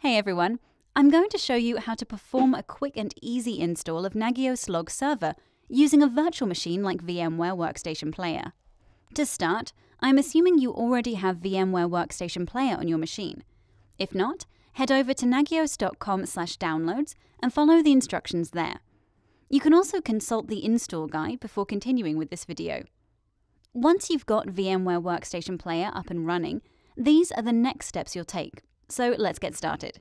Hey everyone, I'm going to show you how to perform a quick and easy install of Nagios Log Server using a virtual machine like VMware Workstation Player. To start, I'm assuming you already have VMware Workstation Player on your machine. If not, head over to nagios.com/downloads and follow the instructions there. You can also consult the install guide before continuing with this video. Once you've got VMware Workstation Player up and running, these are the next steps you'll take. So let's get started.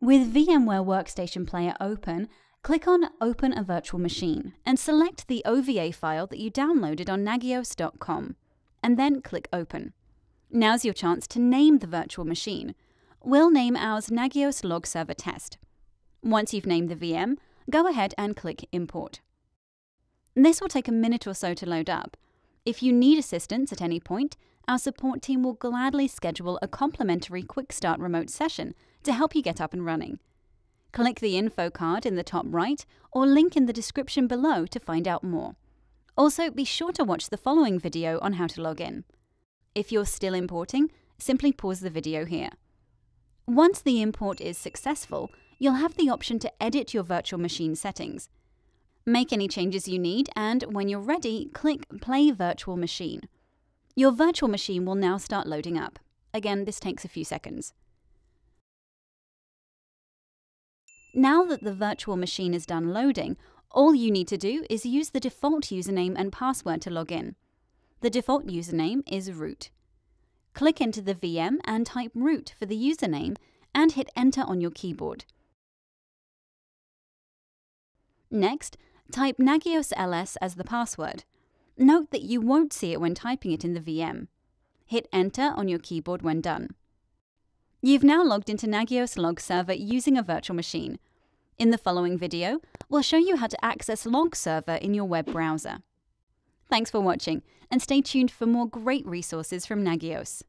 With VMware Workstation Player open, click on Open a Virtual Machine and select the OVA file that you downloaded on nagios.com, and then click Open. Now's your chance to name the virtual machine. We'll name ours Nagios Log Server Test. Once you've named the VM, go ahead and click Import. This will take a minute or so to load up. If you need assistance at any point, our support team will gladly schedule a complimentary Quick Start remote session to help you get up and running. Click the info card in the top right or link in the description below to find out more. Also, be sure to watch the following video on how to log in. If you're still importing, simply pause the video here. Once the import is successful, you'll have the option to edit your virtual machine settings. Make any changes you need, and when you're ready, click Play Virtual Machine. Your virtual machine will now start loading up. Again, this takes a few seconds. Now that the virtual machine is done loading, all you need to do is use the default username and password to log in. The default username is root. Click into the VM and type root for the username and hit enter on your keyboard. Next, type Nagios LS as the password. Note that you won't see it when typing it in the VM. Hit Enter on your keyboard when done. You've now logged into Nagios Log Server using a virtual machine. In the following video, we'll show you how to access Log Server in your web browser. Thanks for watching, and stay tuned for more great resources from Nagios.